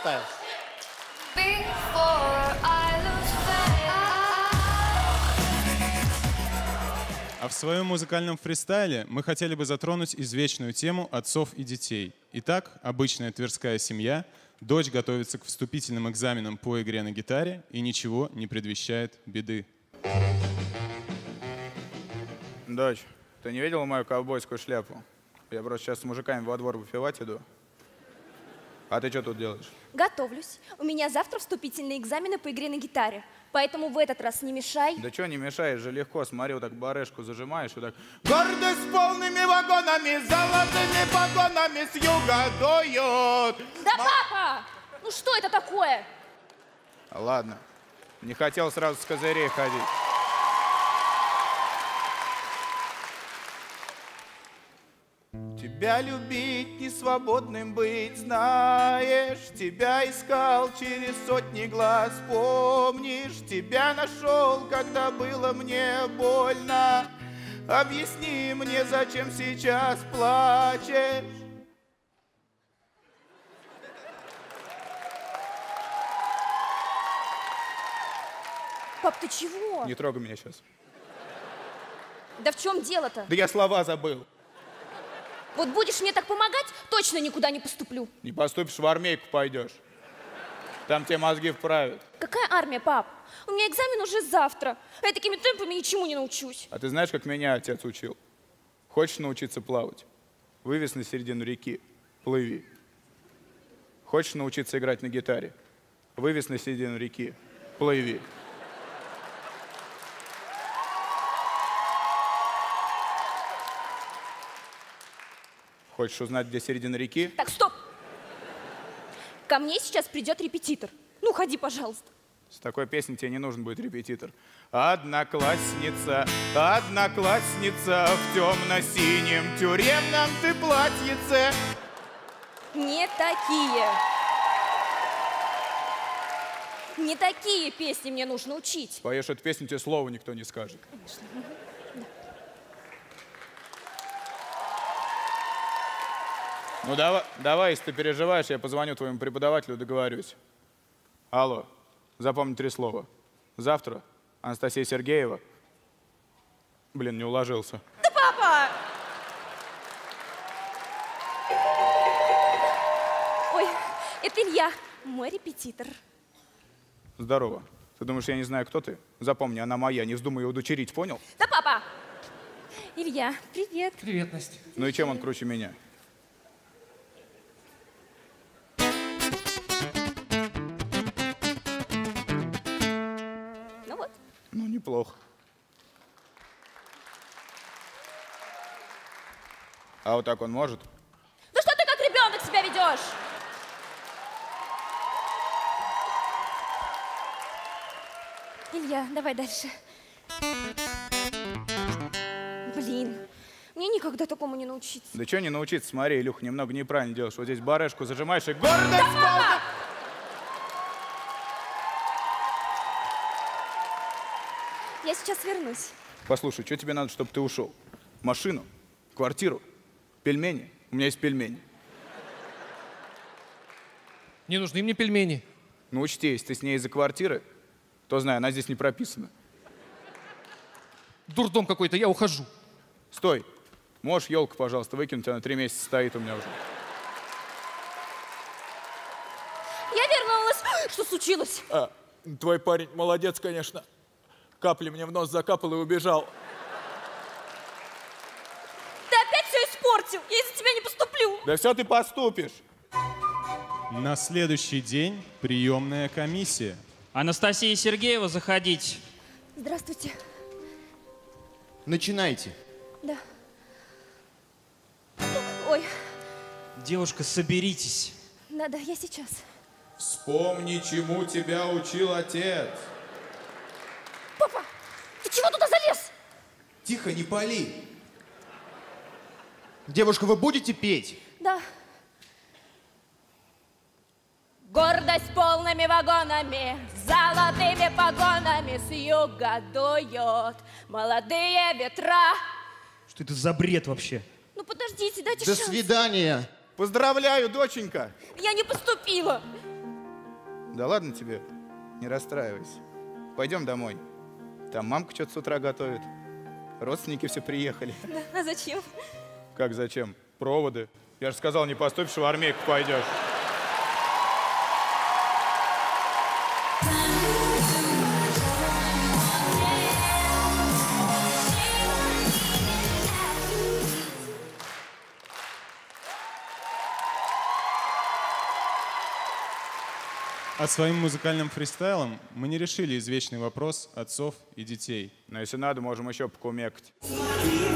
Ставь. А в своем музыкальном фристайле мы хотели бы затронуть извечную тему отцов и детей. Итак, обычная тверская семья, дочь готовится к вступительным экзаменам по игре на гитаре и ничего не предвещает беды. Дочь, ты не видела мою ковбойскую шляпу? Я просто сейчас с мужиками во двор выпивать иду. А ты что тут делаешь? Готовлюсь. У меня завтра вступительные экзамены по игре на гитаре. Поэтому в этот раз не мешай. Да что не мешаешь же легко, смотри, вот так барышку зажимаешь, вот так. Гордость полными вагонами, золотыми погонами с юга дуют. Да, папа! Ну что это такое? Ладно, не хотел сразу с козырей ходить. Тебя любить, не свободным быть, знаешь, Тебя искал через сотни глаз, помнишь, Тебя нашел, когда было мне больно. Объясни мне, зачем сейчас плачешь? Пап, ты чего? Не трогай меня сейчас. Да в чем дело-то? Да я слова забыл. Вот будешь мне так помогать, точно никуда не поступлю. Не поступишь, в армейку пойдешь. Там тебе мозги вправят. Какая армия, пап? У меня экзамен уже завтра. А я такими темпами ничему не научусь. А ты знаешь, как меня отец учил? Хочешь научиться плавать? Вывез на середину реки. Плыви. Хочешь научиться играть на гитаре? Вывез на середину реки. Плыви. Хочешь узнать, где середина реки? Так, стоп! Ко мне сейчас придет репетитор. Ну, ходи, пожалуйста. С такой песней тебе не нужен будет репетитор. Одноклассница, одноклассница, в темно-синем тюремном ты платьице. Не такие. Не такие песни мне нужно учить. Поешь эту песню, тебе слова никто не скажет. Ну давай, давай, если ты переживаешь, я позвоню твоему преподавателю, договорюсь. Алло, запомни три слова. Завтра Анастасия Сергеева. Блин, не уложился. Да, папа! Ой, это Илья, мой репетитор. Здорово. Ты думаешь, я не знаю, кто ты? Запомни, она моя, не вздумай ее удочерить, понял? Да, папа! Илья, привет. Привет, Настя. Ну и чем он круче меня? Ну, неплохо. А вот так он может? Ну что ты как ребенок себя ведешь? Илья, давай дальше. Блин, мне никогда такому не научиться. Да что не научиться, смотри, Илюха, немного неправильно делаешь. Вот здесь барышку зажимаешь и гордость полна- Я сейчас вернусь. Послушай, что тебе надо, чтобы ты ушел? Машину? Квартиру? Пельмени? У меня есть пельмени. Не нужны мне пельмени. Ну учти, если ты с ней из-за квартиры, то знаю, она здесь не прописана. Дурдом какой-то, я ухожу. Стой. Можешь елку, пожалуйста, выкинуть, она три месяца стоит у меня уже. Я вернулась. Что случилось? А, твой парень молодец, конечно. Капли мне в нос закапал и убежал. Ты опять все испортил. Я из-за тебя не поступлю. Да все ты поступишь. На следующий день приемная комиссия. Анастасия Сергеева, заходите. Здравствуйте. Начинайте. Да. Ой, Девушка, соберитесь. надо, я сейчас. Вспомни, чему тебя учил отец. Папа, ты чего туда залез? Тихо, не пали. Девушка, вы будете петь? Да. Гордость полными вагонами, золотыми погонами с юга дует молодые ветра. Что это за бред вообще? Ну подождите, дайте До шанс. свидания. Поздравляю, доченька. Я не поступила. Да ладно тебе, не расстраивайся. Пойдем домой. Там мамка что-то с утра готовит. Родственники все приехали. А зачем? Как зачем? Проводы. Я же сказал, не поступишь, в армейку пойдешь. А своим музыкальным фристайлом мы не решили извечный вопрос отцов и детей. Но если надо, можем еще покумекать. Смотри